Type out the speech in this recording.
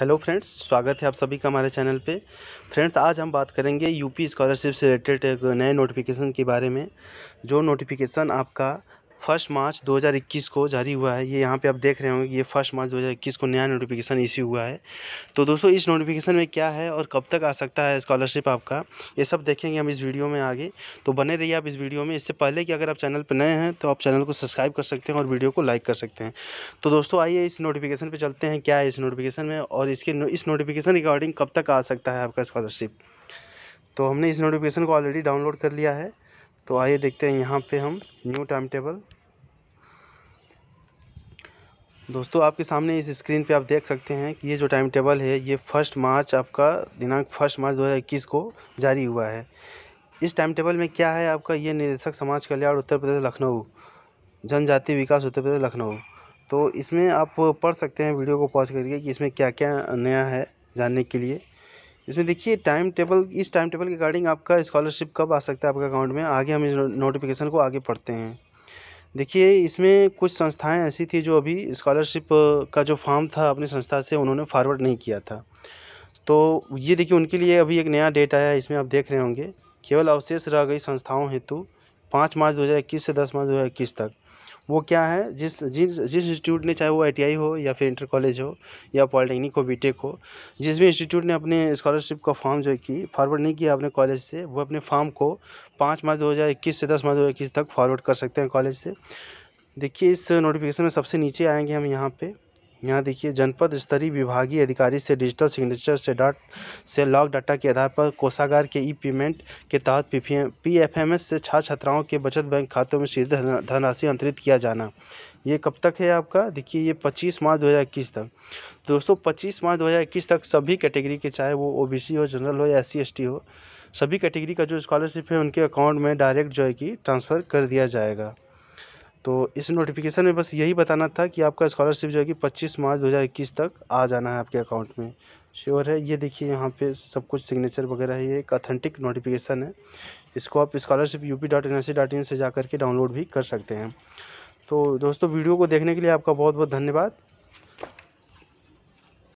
Hello friends, स्वागत है आप सभी का हमारे चैनल पे। फ्रेंड्स, आज हम बात करेंगे यूपी स्कॉलरशिप से रिलेटेड एक नए नोटिफिकेशन के बारे में। जो नोटिफिकेशन आपका फ़र्स्ट मार्च 2021 को जारी हुआ है। ये यहाँ पे आप देख रहे होंगे ये फ़र्स्ट मार्च 2021 को नया नोटिफिकेशन इश्यू हुआ है। तो दोस्तों, इस नोटिफिकेशन में क्या है और कब तक आ सकता है स्कॉलरशिप आपका, ये सब देखेंगे हम इस वीडियो में आगे। तो बने रहिए आप इस वीडियो में। इससे पहले कि अगर आप चैनल पर नए हैं तो आप चैनल को सब्सक्राइब कर सकते हैं और वीडियो को लाइक कर सकते हैं। तो दोस्तों, आइए इस नोटिफिकेशन पर चलते हैं। क्या है इस नोटिफिकेशन में और इसके इस नोटिफिकेशन रिगार्डिंग कब तक आ सकता है आपका स्कॉलरशिप तो हमने इस नोटिफिकेशन को ऑलरेडी डाउनलोड कर लिया है। तो आइए देखते हैं यहाँ पे हम न्यू टाइम टेबल दोस्तों, आपके सामने इस स्क्रीन पे आप देख सकते हैं कि ये जो टाइम टेबल है, ये फ़र्स्ट मार्च आपका दिनांक फ़र्स्ट मार्च 2021 को जारी हुआ है। इस टाइम टेबल में क्या है आपका? ये निदेशक समाज कल्याण, उत्तर प्रदेश, लखनऊ। जनजाति विकास, उत्तर प्रदेश, लखनऊ। तो इसमें आप पढ़ सकते हैं, वीडियो को पॉज करके कि इसमें क्या क्या नया है जानने के लिए। इसमें देखिए टाइम टेबल इस टाइम टेबल के अकॉर्डिंग आपका स्कॉलरशिप कब आ सकता है आपके अकाउंट में? आगे हम इस नोटिफिकेशन को आगे पढ़ते हैं। देखिए, इसमें कुछ संस्थाएँ ऐसी थी जो अभी स्कॉलरशिप का जो फॉर्म था अपनी संस्था से उन्होंने फॉरवर्ड नहीं किया था। तो ये देखिए, उनके लिए अभी एक नया डेट आया है, इसमें आप देख रहे होंगे। केवल अवशेष रह गई संस्थाओं हेतु पाँच मार्च दो हज़ार इक्कीस से दस मार्च दो हज़ार इक्कीस तक। वो क्या है, जिस जिस जिस इंस्टीट्यूट ने चाहे वो आईटीआई हो या फिर इंटर कॉलेज हो या पॉलिटेक्निक हो, बीटेक हो, जिस भी इंस्टीट्यूट ने अपने स्कॉलरशिप का फॉर्म जो है कि फॉरवर्ड नहीं किया अपने कॉलेज से, वो अपने फॉर्म को पाँच मार्च दो हज़ार इक्कीस से दस मार्च दो इक्कीस तक फॉरवर्ड कर सकते हैं कॉलेज से। देखिए, इस नोटिफिकेशन में सबसे नीचे आएँगे हम यहाँ पे। यहाँ देखिए, जनपद स्तरीय विभागीय अधिकारी से डिजिटल सिग्नेचर से डाट से लॉग डाटा के आधार पर कोषागार के ई पेमेंट के तहत P P F M S से छात्र छात्राओं के बचत बैंक खातों में सीधे धनराशि अंतरित किया जाना। ये कब तक है आपका? देखिए, ये 25 मार्च 2021 तक। दोस्तों 25 मार्च 2021 तक सभी कैटेगरी के, चाहे वो ओबीसी हो जनरल हो या एस सी हो, सभी कैटेगरी का जो स्कॉलरशिप है, उनके अकाउंट में डायरेक्ट जो है कि ट्रांसफ़र कर दिया जाएगा। तो इस नोटिफिकेशन में बस यही बताना था कि आपका स्कॉलरशिप जो है कि पच्चीस मार्च 2021 तक आ जाना है आपके अकाउंट में। श्योर है, ये देखिए यहाँ पे सब कुछ सिग्नेचर वगैरह है, ये एक अथेंटिक नोटिफिकेशन है। इसको आप scholarship U P dot N C dot in से जा करके डाउनलोड भी कर सकते हैं। तो दोस्तों, वीडियो को देखने के लिए आपका बहुत बहुत धन्यवाद।